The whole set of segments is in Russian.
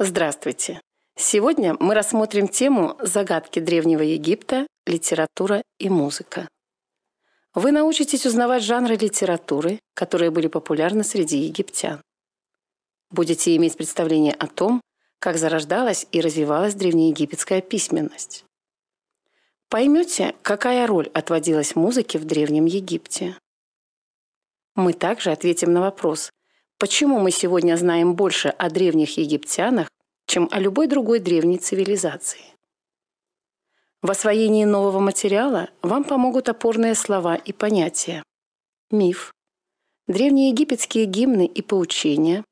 Здравствуйте! Сегодня мы рассмотрим тему «Загадки Древнего Египта. Литература и музыка». Вы научитесь узнавать жанры литературы, которые были популярны среди египтян. Будете иметь представление о том, как зарождалась и развивалась древнеегипетская письменность. Поймете, какая роль отводилась музыке в Древнем Египте. Мы также ответим на вопрос, Почему мы сегодня знаем больше о древних египтянах, чем о любой другой древней цивилизации? В освоении нового материала вам помогут опорные слова и понятия. Миф, древние египетские гимны и поучения,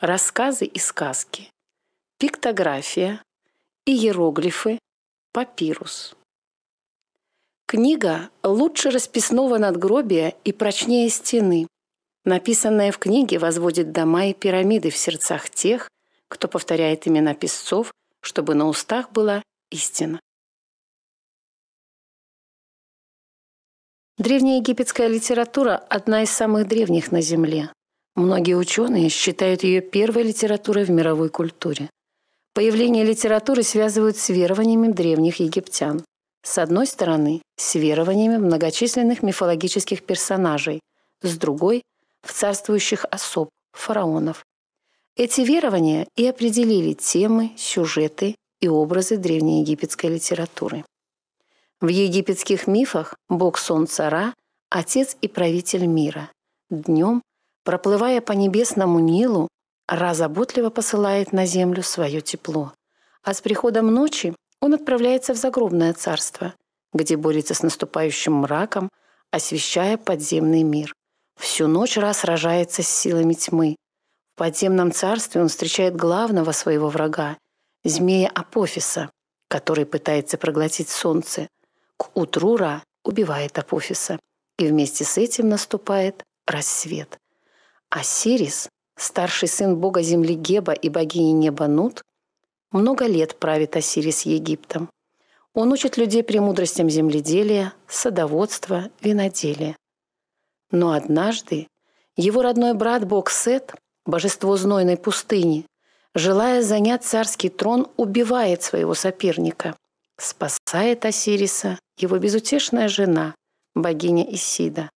рассказы и сказки, пиктография, иероглифы, папирус. Книга лучше расписного надгробия и прочнее стены, Написанное в книге возводит дома и пирамиды в сердцах тех, кто повторяет имена писцов, чтобы на устах была истина. Древнеегипетская литература – одна из самых древних на Земле. Многие ученые считают ее первой литературой в мировой культуре. Появление литературы связывают с верованиями древних египтян. С одной стороны, с верованиями многочисленных мифологических персонажей, с другой – в царствующих особ, фараонов. Эти верования и определили темы, сюжеты и образы древнеегипетской литературы. В египетских мифах бог солнца Ра – отец и правитель мира. Днем, проплывая по небесному Нилу, Ра заботливо посылает на землю свое тепло. А с приходом ночи он отправляется в загробное царство, где борется с наступающим мраком, освещая подземный мир. Всю ночь раз сражается с силами тьмы. В подземном царстве он встречает главного своего врага, змея Апофиса, который пытается проглотить солнце. К утру Ра убивает Апофиса, и вместе с этим наступает рассвет. Осирис, старший сын бога земли Геба и богини неба Нут, много лет правит Осирис Египтом. Он учит людей премудростям земледелия, садоводства, виноделия. Но однажды его родной брат бог Сет, божество знойной пустыни, желая занять царский трон, убивает своего соперника. Спасает Осириса его безутешная жена, богиня Исида.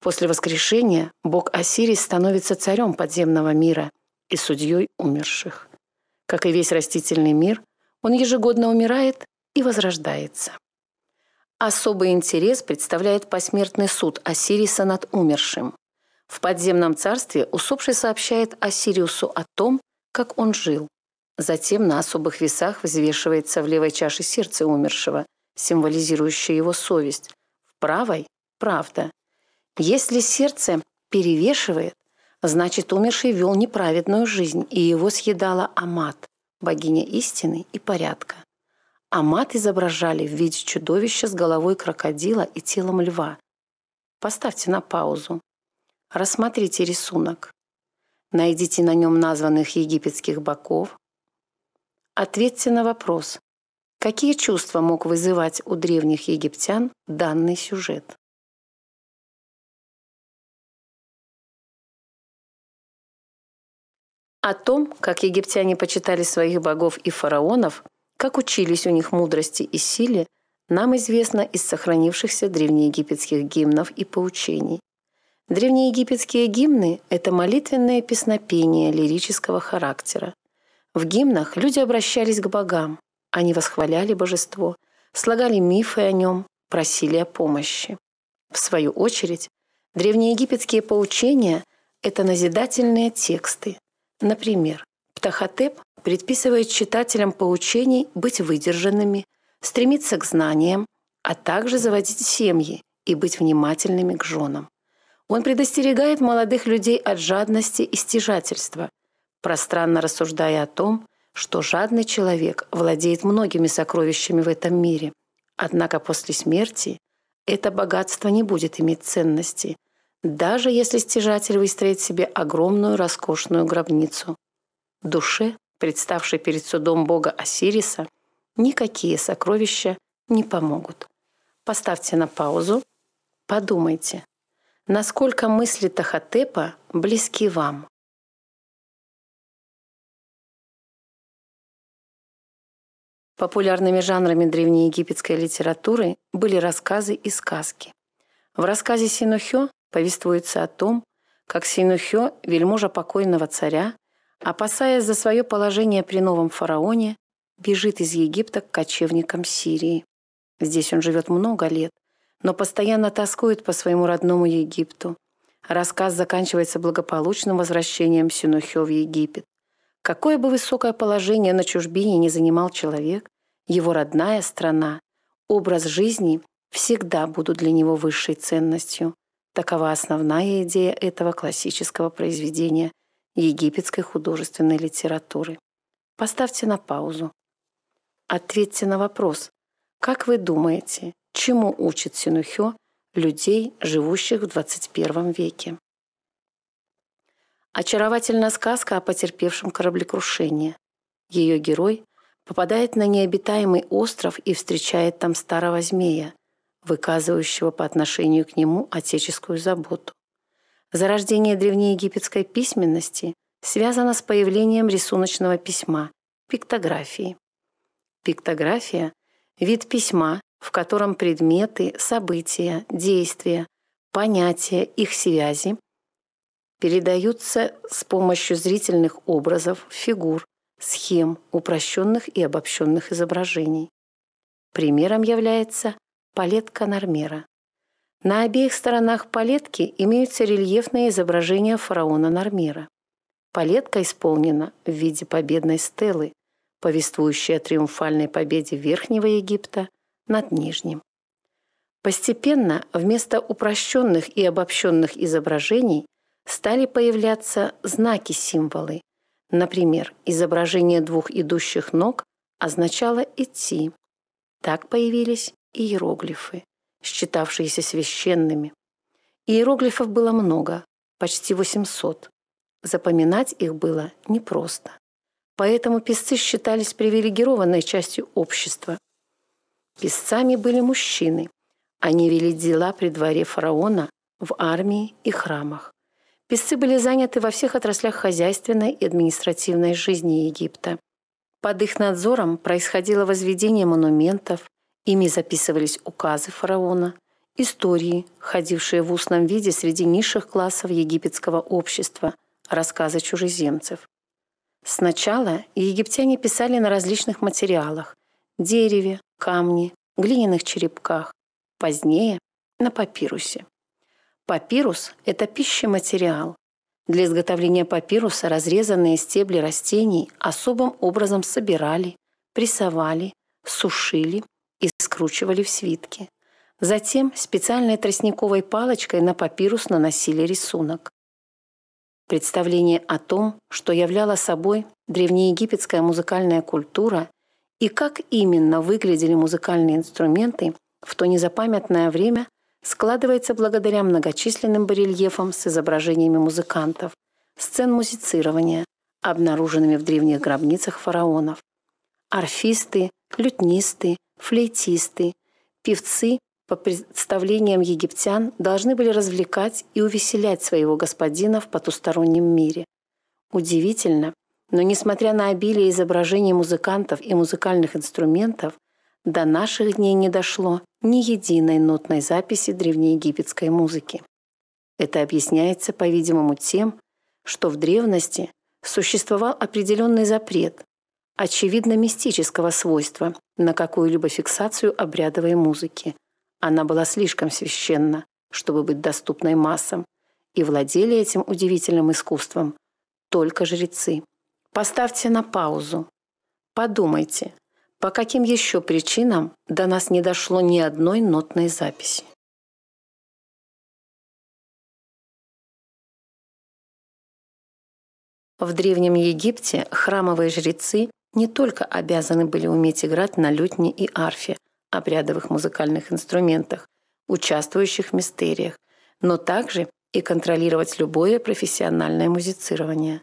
После воскрешения бог Осирис становится царем подземного мира и судьей умерших. Как и весь растительный мир, он ежегодно умирает и возрождается. Особый интерес представляет посмертный суд Осириса над умершим. В подземном царстве усопший сообщает Осириусу о том, как он жил. Затем на особых весах взвешивается в левой чаше сердце умершего, символизирующее его совесть, в правой – правда. Если сердце перевешивает, значит умерший вел неправедную жизнь, и его съедала Амат, богиня истины и порядка а мат изображали в виде чудовища с головой крокодила и телом льва. Поставьте на паузу. Рассмотрите рисунок. Найдите на нем названных египетских богов. Ответьте на вопрос, какие чувства мог вызывать у древних египтян данный сюжет. О том, как египтяне почитали своих богов и фараонов, как учились у них мудрости и силе, нам известно из сохранившихся древнеегипетских гимнов и поучений. Древнеегипетские гимны – это молитвенное песнопение лирического характера. В гимнах люди обращались к богам, они восхваляли божество, слагали мифы о нем, просили о помощи. В свою очередь, древнеегипетские поучения – это назидательные тексты. Например, Птахотеп предписывает читателям поучений быть выдержанными, стремиться к знаниям, а также заводить семьи и быть внимательными к женам. Он предостерегает молодых людей от жадности и стяжательства, пространно рассуждая о том, что жадный человек владеет многими сокровищами в этом мире, однако после смерти это богатство не будет иметь ценности, даже если стяжатель выстроит себе огромную роскошную гробницу. Душе, представшей перед судом бога Осириса, никакие сокровища не помогут. Поставьте на паузу, подумайте, насколько мысли Тахотепа близки вам. Популярными жанрами древнеегипетской литературы были рассказы и сказки. В рассказе Синухё повествуется о том, как Синухё, вельможа покойного царя, опасаясь за свое положение при новом фараоне, бежит из Египта к кочевникам Сирии. Здесь он живет много лет, но постоянно тоскует по своему родному Египту. Рассказ заканчивается благополучным возвращением Синухё в Египет. Какое бы высокое положение на чужбине не занимал человек, его родная страна, образ жизни всегда будут для него высшей ценностью. Такова основная идея этого классического произведения египетской художественной литературы. Поставьте на паузу. Ответьте на вопрос, как вы думаете, чему учит Синухё людей, живущих в 21 веке? Очаровательная сказка о потерпевшем кораблекрушение. Ее герой попадает на необитаемый остров и встречает там старого змея, выказывающего по отношению к нему отеческую заботу. Зарождение древнеегипетской письменности связано с появлением рисуночного письма – пиктографии. Пиктография – вид письма, в котором предметы, события, действия, понятия, их связи передаются с помощью зрительных образов, фигур, схем, упрощенных и обобщенных изображений. Примером является палетка Нормера. На обеих сторонах палетки имеются рельефные изображения фараона Нормера. Палетка исполнена в виде победной стелы, повествующей о триумфальной победе Верхнего Египта над Нижним. Постепенно вместо упрощенных и обобщенных изображений стали появляться знаки-символы. Например, изображение двух идущих ног означало «идти». Так появились иероглифы, считавшиеся священными. Иероглифов было много, почти 800. Запоминать их было непросто. Поэтому писцы считались привилегированной частью общества. Писцами были мужчины. Они вели дела при дворе фараона, в армии и храмах. Песцы были заняты во всех отраслях хозяйственной и административной жизни Египта. Под их надзором происходило возведение монументов, ими записывались указы фараона, истории, ходившие в устном виде среди низших классов египетского общества, рассказы чужеземцев. Сначала египтяне писали на различных материалах – дереве, камне, глиняных черепках, позднее – на папирусе. Папирус – это пищематериал. Для изготовления папируса разрезанные стебли растений особым образом собирали, прессовали, сушили скручивали в свитки. Затем специальной тростниковой палочкой на папирус наносили рисунок. Представление о том, что являла собой древнеегипетская музыкальная культура и как именно выглядели музыкальные инструменты в то незапамятное время – складывается благодаря многочисленным барельефам с изображениями музыкантов, сцен музицирования, обнаруженными в древних гробницах фараонов. Арфисты, лютнисты, флейтисты, певцы по представлениям египтян должны были развлекать и увеселять своего господина в потустороннем мире. Удивительно, но несмотря на обилие изображений музыкантов и музыкальных инструментов, до наших дней не дошло ни единой нотной записи древнеегипетской музыки. Это объясняется, по-видимому, тем, что в древности существовал определенный запрет, очевидно мистического свойства, на какую-либо фиксацию обрядовой музыки. Она была слишком священна, чтобы быть доступной массам, и владели этим удивительным искусством только жрецы. Поставьте на паузу. Подумайте, по каким еще причинам до нас не дошло ни одной нотной записи? В Древнем Египте храмовые жрецы не только обязаны были уметь играть на лютне и арфе, обрядовых музыкальных инструментах, участвующих в мистериях, но также и контролировать любое профессиональное музицирование.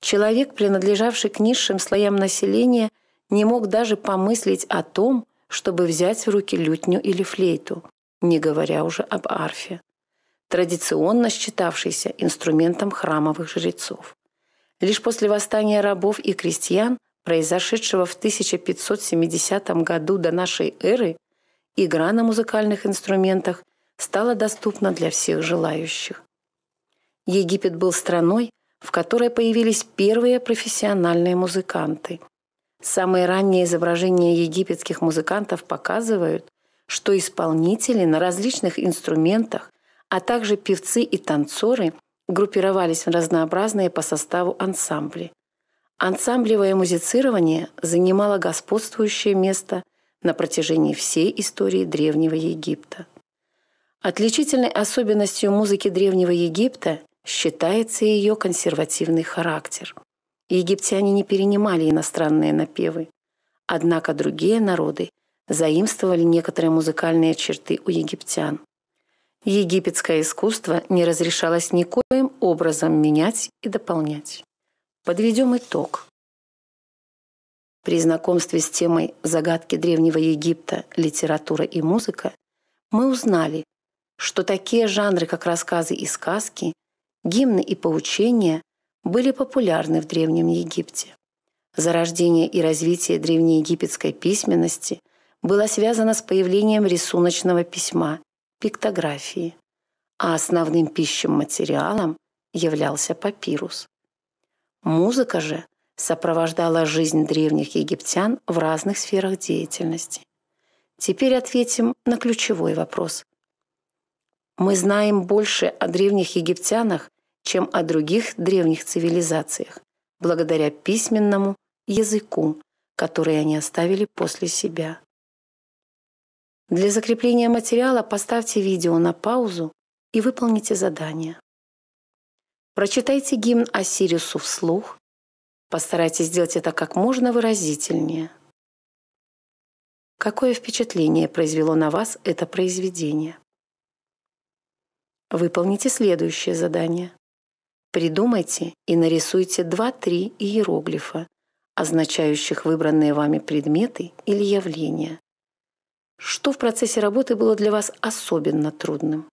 Человек, принадлежавший к низшим слоям населения – не мог даже помыслить о том, чтобы взять в руки лютню или флейту, не говоря уже об арфе, традиционно считавшейся инструментом храмовых жрецов. Лишь после восстания рабов и крестьян произошедшего в 1570 году до нашей эры, игра на музыкальных инструментах стала доступна для всех желающих. Египет был страной, в которой появились первые профессиональные музыканты. Самые ранние изображения египетских музыкантов показывают, что исполнители на различных инструментах, а также певцы и танцоры группировались в разнообразные по составу ансамбли. Ансамблевое музицирование занимало господствующее место на протяжении всей истории Древнего Египта. Отличительной особенностью музыки Древнего Египта считается ее консервативный характер. Египтяне не перенимали иностранные напевы, однако другие народы заимствовали некоторые музыкальные черты у египтян. Египетское искусство не разрешалось никоим образом менять и дополнять. Подведем итог. При знакомстве с темой загадки Древнего Египта, литература и музыка мы узнали, что такие жанры, как рассказы и сказки, гимны и поучения были популярны в Древнем Египте. Зарождение и развитие древнеегипетской письменности было связано с появлением рисуночного письма, пиктографии, а основным пищем материалом являлся папирус. Музыка же сопровождала жизнь древних египтян в разных сферах деятельности. Теперь ответим на ключевой вопрос. Мы знаем больше о древних египтянах, чем о других древних цивилизациях, благодаря письменному языку, который они оставили после себя. Для закрепления материала поставьте видео на паузу и выполните задание. Прочитайте гимн Осирису вслух. Постарайтесь сделать это как можно выразительнее. Какое впечатление произвело на вас это произведение? Выполните следующее задание. Придумайте и нарисуйте 2-3 иероглифа, означающих выбранные вами предметы или явления. Что в процессе работы было для вас особенно трудным?